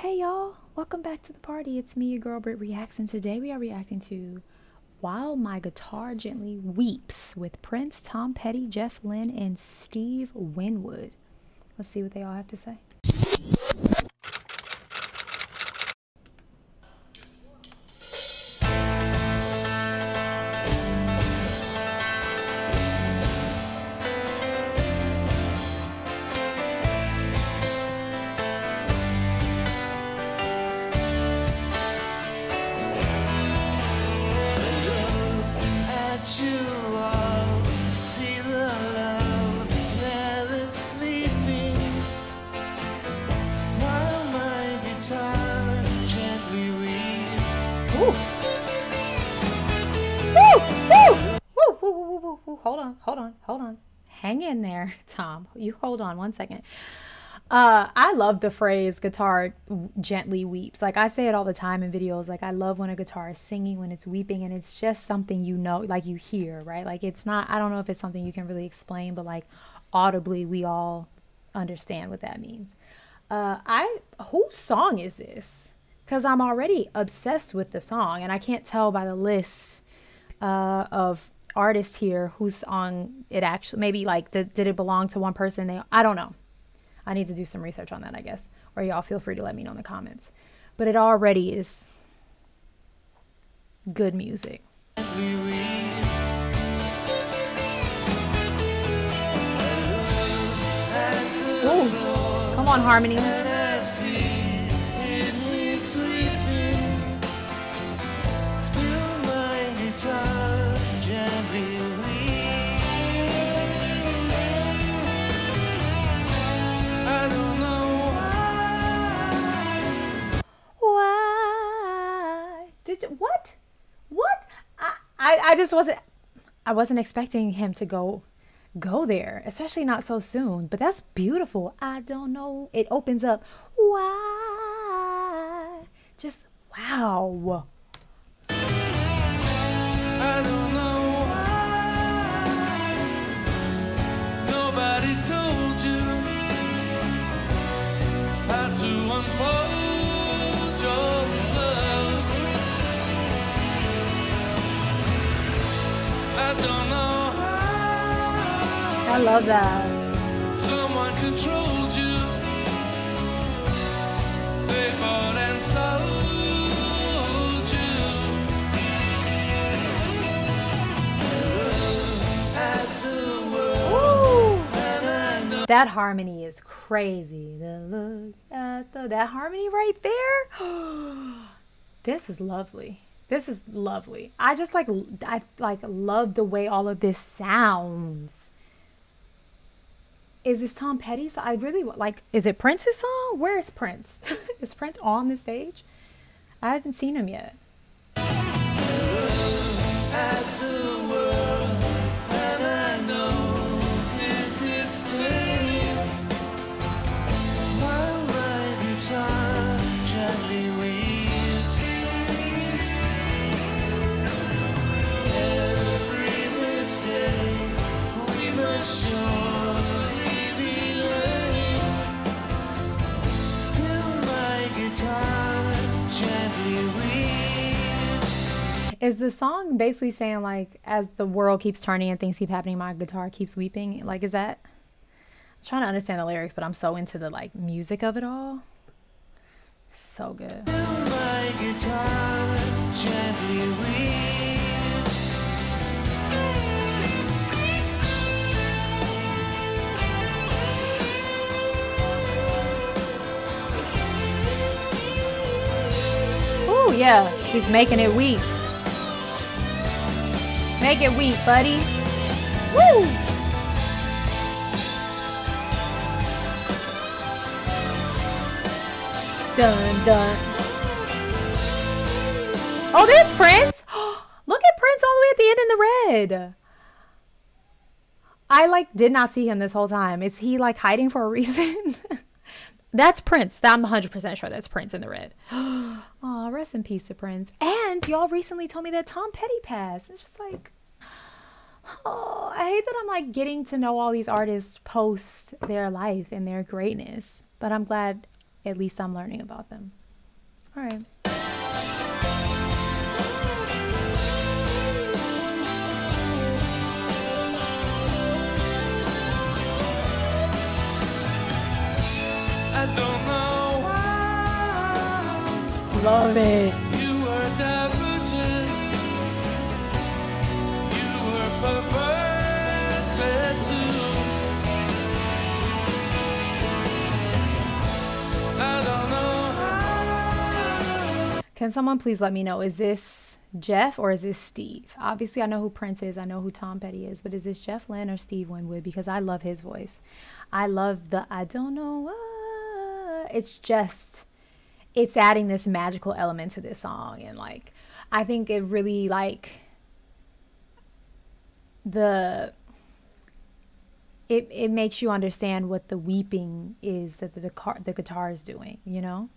Hey y'all, welcome back to the party. It's me, your girl Britt Reacts, and today we are reacting to While My Guitar Gently Weeps with Prince, Tom Petty, Jeff Lynne, and Steve Winwood. Let's see what they all have to say. Hold on, hold on, hold on. Hang in there, Tom. You hold on one second. Uh, I love the phrase guitar gently weeps. Like I say it all the time in videos. Like I love when a guitar is singing, when it's weeping, and it's just something you know, like you hear, right? Like it's not, I don't know if it's something you can really explain, but like audibly, we all understand what that means. Uh, I, whose song is this? Because I'm already obsessed with the song and I can't tell by the list uh, of artists here whose song it actually, maybe like, did, did it belong to one person? They, I don't know. I need to do some research on that, I guess. Or y'all feel free to let me know in the comments. But it already is good music. Ooh, come on, Harmony. I just wasn't I wasn't expecting him to go go there, especially not so soon. But that's beautiful. I don't know. It opens up. Why? Just wow. Love that. someone controlled you. They bought and sold you. At the world. And I That harmony is crazy. The look at the that harmony right there. this is lovely. This is lovely. I just like I like love the way all of this sounds. Is this Tom Petty's? I really like. Is it Prince's song? Where is Prince? is Prince on the stage? I haven't seen him yet. Is the song basically saying like, as the world keeps turning and things keep happening, my guitar keeps weeping? Like, is that? I'm trying to understand the lyrics, but I'm so into the like music of it all. So good. Oh yeah, he's making it weep. Make it weep, buddy. Woo! Dun dun. Oh, there's Prince. Look at Prince all the way at the end in the red. I like did not see him this whole time. Is he like hiding for a reason? that's Prince. I'm 100% sure that's Prince in the red. Oh, rest in peace to Prince. And y'all recently told me that Tom Petty passed. It's just like, oh, I hate that I'm like getting to know all these artists post their life and their greatness. But I'm glad at least I'm learning about them. All right. I don't know why Love it. Can someone please let me know? Is this Jeff or is this Steve? Obviously, I know who Prince is. I know who Tom Petty is. But is this Jeff Lynne or Steve Winwood? Because I love his voice. I love the I don't know what. It's just, it's adding this magical element to this song. And like, I think it really like the. It, it makes you understand what the weeping is that the, the, the guitar is doing, you know?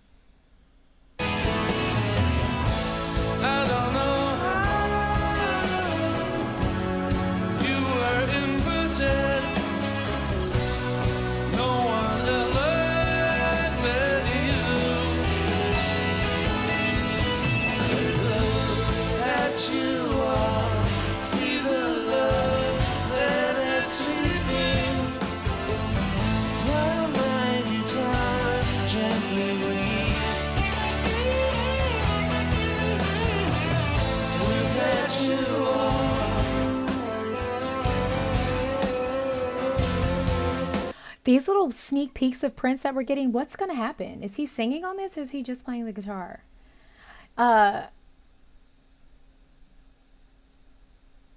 These little sneak peeks of Prince that we're getting, what's going to happen? Is he singing on this or is he just playing the guitar? Uh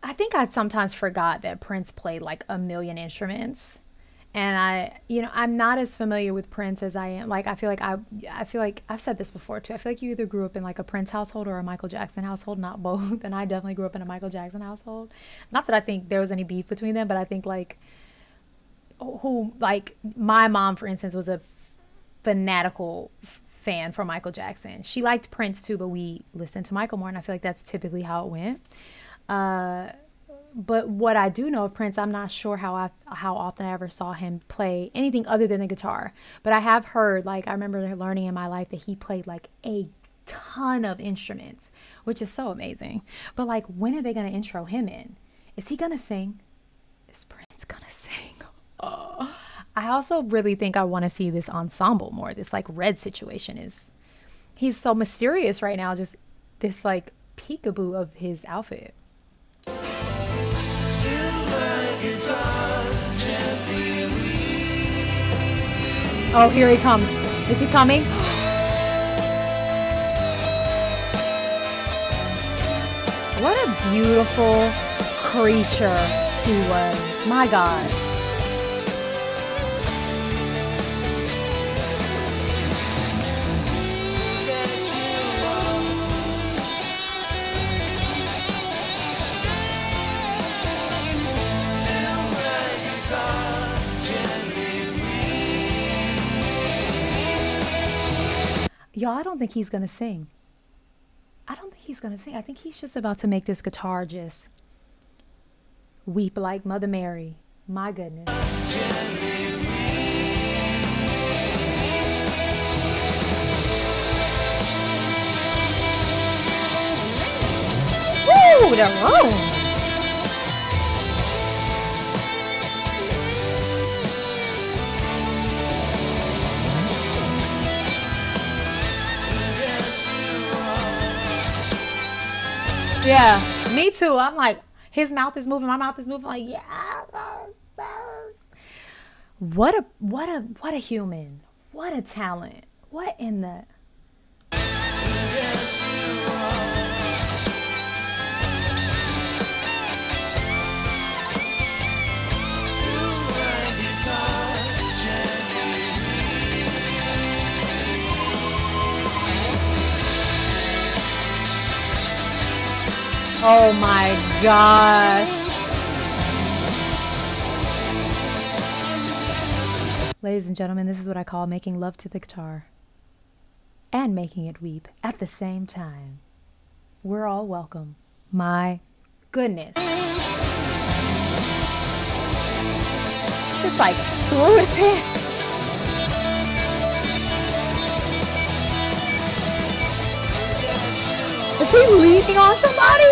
I think I sometimes forgot that Prince played like a million instruments. And I, you know, I'm not as familiar with Prince as I am. Like I feel like I I feel like I've said this before too. I feel like you either grew up in like a Prince household or a Michael Jackson household, not both. And I definitely grew up in a Michael Jackson household. Not that I think there was any beef between them, but I think like who like my mom for instance was a fanatical fan for michael jackson. She liked prince too but we listened to michael more and i feel like that's typically how it went. Uh but what i do know of prince i'm not sure how i how often i ever saw him play anything other than the guitar. But i have heard like i remember learning in my life that he played like a ton of instruments which is so amazing. But like when are they to intro him in? Is he to sing? Is prince to sing I also really think I want to see this ensemble more. This like red situation is he's so mysterious right now, just this like peekaboo of his outfit. Oh, here he comes. Is he coming? What a beautiful creature he was. My God. Y'all, I don't think he's gonna sing. I don't think he's gonna sing. I think he's just about to make this guitar just weep like Mother Mary. My goodness. Woo! The room. Yeah, me too. I'm like, his mouth is moving, my mouth is moving. Like, yeah. What a what a what a human. What a talent. What in the Oh my gosh. Ladies and gentlemen, this is what I call making love to the guitar and making it weep at the same time. We're all welcome. My goodness. Just like threw his hand. He leaning on somebody?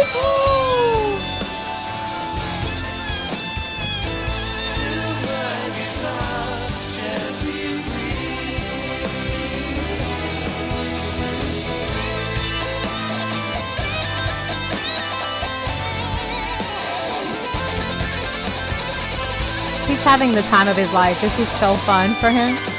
He's having the time of his life. This is so fun for him.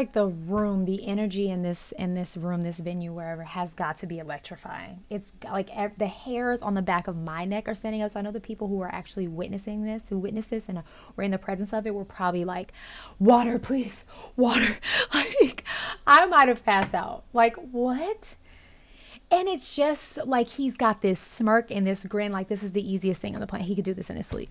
Like the room, the energy in this in this room, this venue, wherever, has got to be electrifying. It's like ev- the hairs on the back of my neck are standing up. So I know the people who are actually witnessing this, who witnessed this, and uh, were in the presence of it, were probably like, "Water, please, water!" Like I might have passed out. Like what? And it's just like he's got this smirk and this grin, like this is the easiest thing on the planet. He could do this in his sleep.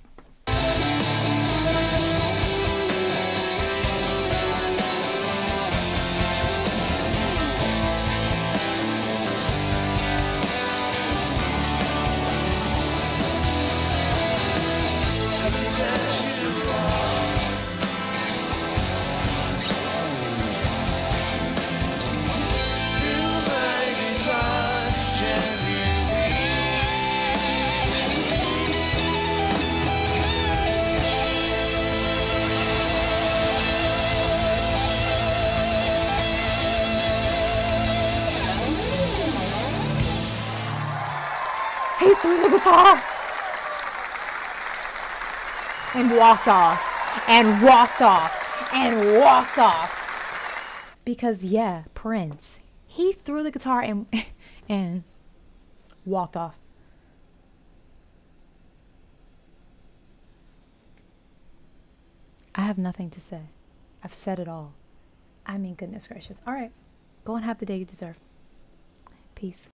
The guitar and walked off and walked off and walked off. Because yeah, Prince, he threw the guitar and and walked off. I have nothing to say. I've said it all. I mean, goodness gracious. All right, go and have the day you deserve. Peace.